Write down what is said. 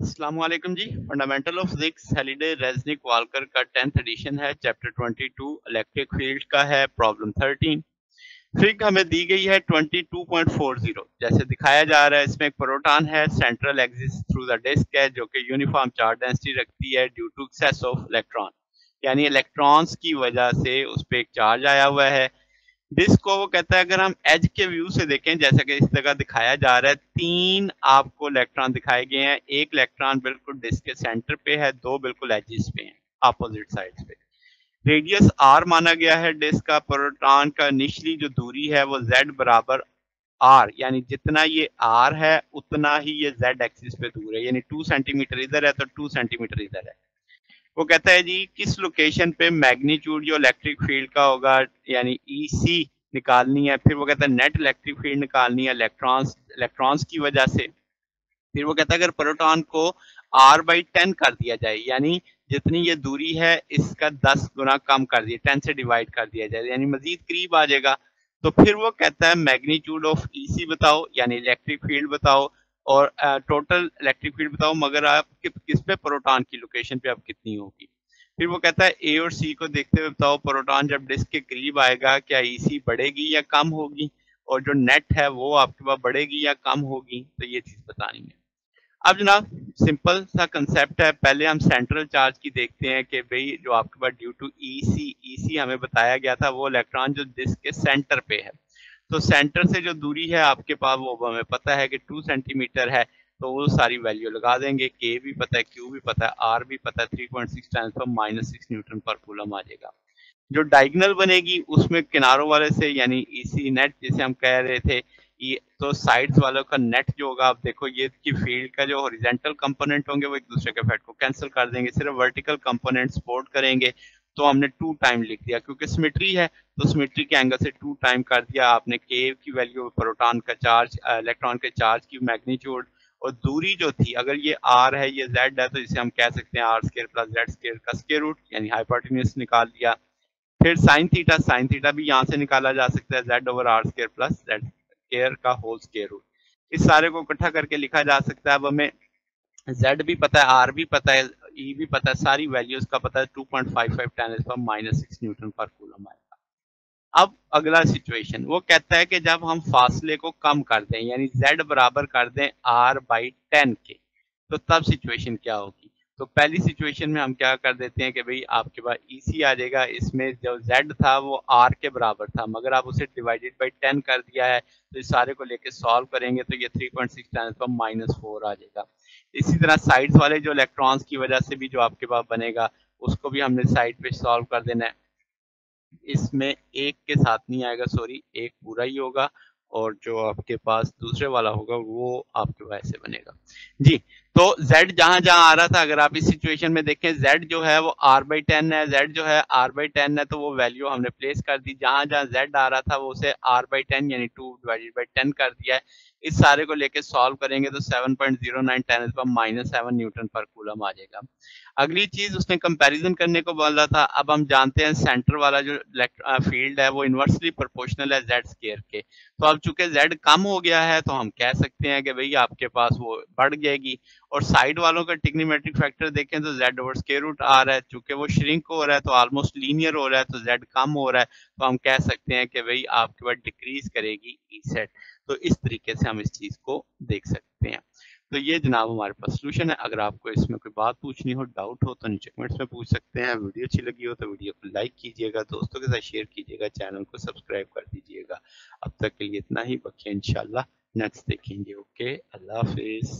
अस्सलाम जी। Fundamental of physics Halliday Resnick Walker का tenth edition है। चैप्टर 22 इलेक्ट्रिक फ़ील्ड का है। प्रॉब्लम 13 फिग हमें दी गई है 22.40 जैसे दिखाया जा रहा है, इसमें एक प्रोटॉन है। Central axis through the disc है, जो कि यूनिफॉर्म चार्ज डेंसिटी रखती है due to excess of electron यानी इलेक्ट्रॉन्स की वजह से उस पर एक चार्ज आया हुआ है। डिस्क को वो कहता है, अगर हम एज के व्यू से देखें, जैसा कि इस जगह दिखाया जा रहा है, तीन आपको इलेक्ट्रॉन दिखाए गए हैं, एक इलेक्ट्रॉन बिल्कुल डिस्क के सेंटर पे है, दो बिल्कुल एजिस पे हैं अपोजिट साइड पे। रेडियस आर माना गया है डिस्क का प्रोटॉन का निचली जो दूरी है वो जेड बराबर आर यानी जितना ये आर है, उतना ही ये जेड एक्सिस पे दूर है, यानी टू सेंटीमीटर इधर है तो टू सेंटीमीटर इधर है। वो कहता है जी, किस लोकेशन पे मैग्नीट्यूड जो इलेक्ट्रिक फ़ील्ड का होगा? यानी ई e सी निकालनी है। फिर वो कहता है नेट इलेक्ट्रिक फ़ील्ड निकालनी है इलेक्ट्रॉन्स इलेक्ट्रॉन्स की वजह से। फिर वो कहता है अगर प्रोटॉन को आर बाई टेन कर दिया जाए, यानी जितनी ये दूरी है, इसका दस गुना कम कर दिया टेन से डिवाइड कर दिया जाए, यानी मजीद करीब आ जाएगा। तो फिर वो कहता है मैग्नीट्यूड ऑफ़ ई सी बताओ, यानी इलेक्ट्रिक फ़ील्ड बताओ। और टोटल इलेक्ट्रिक फ़ील्ड बताओ मगर आप कि, किस पे प्रोटॉन की लोकेशन पे अब कितनी होगी? फिर वो कहता है ए और सी को देखते हुए बताओ प्रोटॉन जब डिस्क के करीब आएगा क्या ईसी e बढ़ेगी या कम होगी? और जो नेट है वो आपके पास बढ़ेगी या कम होगी? तो ये चीज़ बतानी है। अब जनाब सिंपल सा कंसेप्ट है। पहले हम सेंट्रल चार्ज की देखते हैं कि भाई जो आपके पास ड्यू टू ई सी ई सी हमें बताया गया था वो इलेक्ट्रॉन जो डिस्क के सेंटर पे है। तो सेंटर से जो दूरी है आपके पास वो हमें पता है कि टू सेंटीमीटर है तो वो सारी वैल्यू लगा देंगे। के भी पता है क्यू भी पता है आर भी पता है थ्री पॉइंट सिक्स टाइम्स पर माइनस सिक्स न्यूटन पर कूलम आ जाएगा। जो डायगनल बनेगी, उसमें किनारों वाले से, यानी इसी नेट जिसे हम कह रहे थे ये तो साइड्स वालों का नेट जो होगा, आप देखो, ये की फ़ील्ड का जो हॉरिजेंटल कंपोनेंट होंगे, वो एक दूसरे के इफ़ेक्ट को कैंसिल कर देंगे। सिर्फ़ वर्टिकल कंपोनेंट सपोर्ट करेंगे तो हमने टू टाइम लिख दिया, क्योंकि सिमेट्री है तो सिमेट्री के एंगल से टू टाइम कर दिया आपने के की वैल्यू प्रोटॉन का चार्ज इलेक्ट्रॉन के चार्ज की मैग्नीट्यूड और दूरी जो थी, अगर ये आर है, ये जेड है तो इसे हम कह सकते हैं R square plus Z square का स्केयर रूट यानी हाइपोटेन्यूस निकाल दिया। फिर साइन थीटा साइन थीटा भी यहाँ से निकाला जा सकता है Z over R square plus Z square का होल स्केयर रूट इस सारे को इकट्ठा करके लिखा जा सकता है, अब हमें जेड भी पता है आर भी पता है ई e भी पता है, सारी वैल्यूज़ का पता है two point five five ten पर माइनस सिक्स न्यूटन पर कूलम आएगा। अब अगला सिचुएशन वो कहता है कि जब हम फासले को कम कर दें, यानी z बराबर कर दें r बाई टेन के तो तब सिचुएशन क्या होगी? तो पहली सिचुएशन में हम क्या कर देते हैं कि भाई आपके पास ई e आ जाएगा। इसमें जो z था, वो r के बराबर था, मगर आप उसे डिवाइडेड बाई टेन कर दिया है तो इस सारे को लेके सॉल्व करेंगे तो ये थ्री पॉइंट सिक्स पर माइनस फोर आ जाएगा। इसी तरह साइड्स वाले जो इलेक्ट्रॉन्स की वजह से भी जो आपके पास बनेगा, उसको भी हमने साइड पे सॉल्व कर देना है। इसमें एक के साथ नहीं आएगा सॉरी एक पूरा ही होगा, और जो आपके पास दूसरे वाला होगा, वो आपके पास ऐसे बनेगा। जी तो z जहाँ जहाँ आ रहा था, अगर आप इस सिचुएशन में देखें, z जो है वो r बाई टेन है, z जो है r बाई टेन है तो वो वैल्यू हमने प्लेस कर दी। जहाँ जहाँ z आ रहा था, वो उसे r बाई टेन यानी टू डिवाइडेड बाई टेन कर दिया है। इस सारे को लेके सॉल्व करेंगे तो 7.09 point zero nine ten minus seven newton पर कूलम आ जाएगा। अगली चीज़, उसने कंपैरिजन करने को बोला था। अब हम जानते हैं सेंटर वाला जो फ़ील्ड है, वो इन्वर्सली प्रोपोर्शनल है जेड स्केयर के। तो अब चूँकि जेड कम हो गया है तो हम कह सकते हैं कि भाई आपके पास वो बढ़ जाएगी। और साइड वालों का टिग्नीमेट्रिक फैक्टर देखें तो जेड ओवर स्केयर रूट आ रहा है। चूँकि वो श्रिंक हो रहा है तो ऑलमोस्ट लीनियर हो रहा है तो जेड कम हो रहा है। तो हम कह सकते हैं कि भाई आपके पास डिक्रीज करेगी ई e सेट तो इस तरीके से हम इस चीज़ को देख सकते हैं। तो ये जनाब हमारे पास सोल्यूशन है। अगर आपको इसमें कोई बात पूछनी हो डाउट हो तो नीचे कमेंट्स में पूछ सकते हैं। वीडियो अच्छी लगी हो तो वीडियो को लाइक कीजिएगा, दोस्तों के साथ शेयर कीजिएगा चैनल को सब्सक्राइब कर दीजिएगा। अब तक के लिए इतना ही। बाकी इंशाल्लाह नेक्स्ट देखेंगे। ओके अल्लाह हाफिज़।